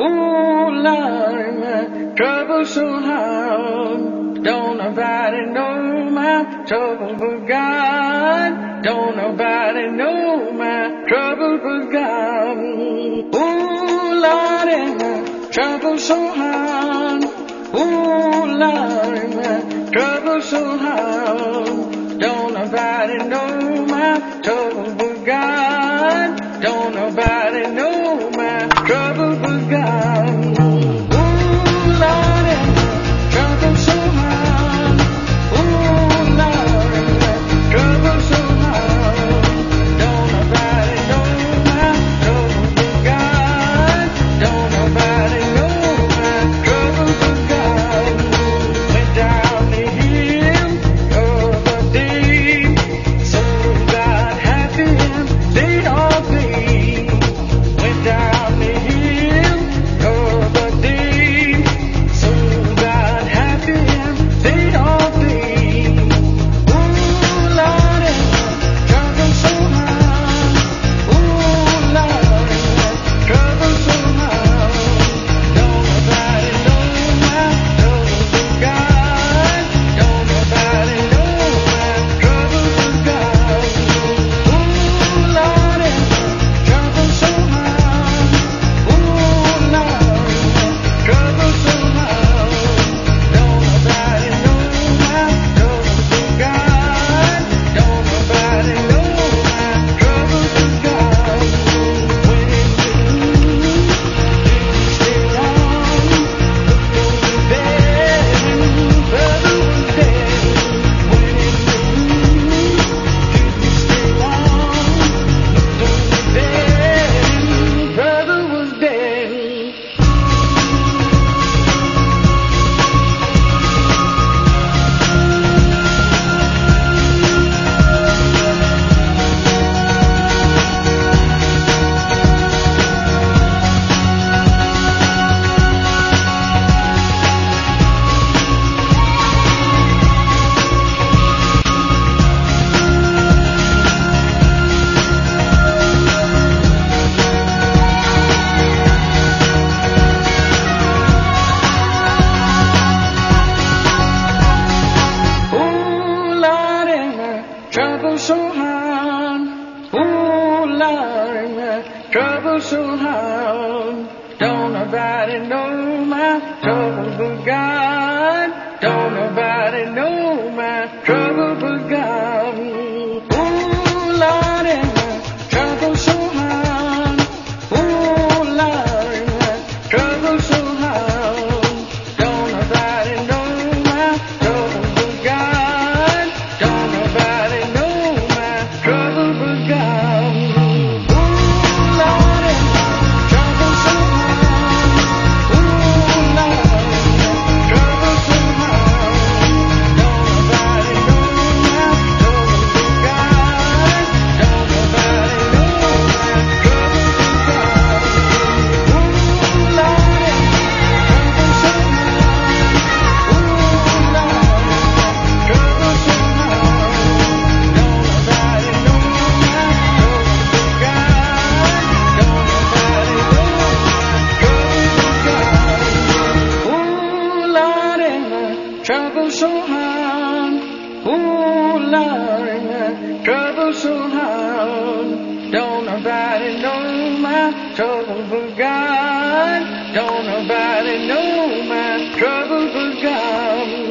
Ooh, Lord, my troubles so hard. Don't nobody know my trouble but God. Don't nobody know my trouble but God. Ooh, Lord, my troubles so hard. Ooh, Lord, my troubles so hard. Don't nobody know my trouble but God. Don't nobody trouble was gone. know my troubles God. gone. don't nobody know my troubles was gone.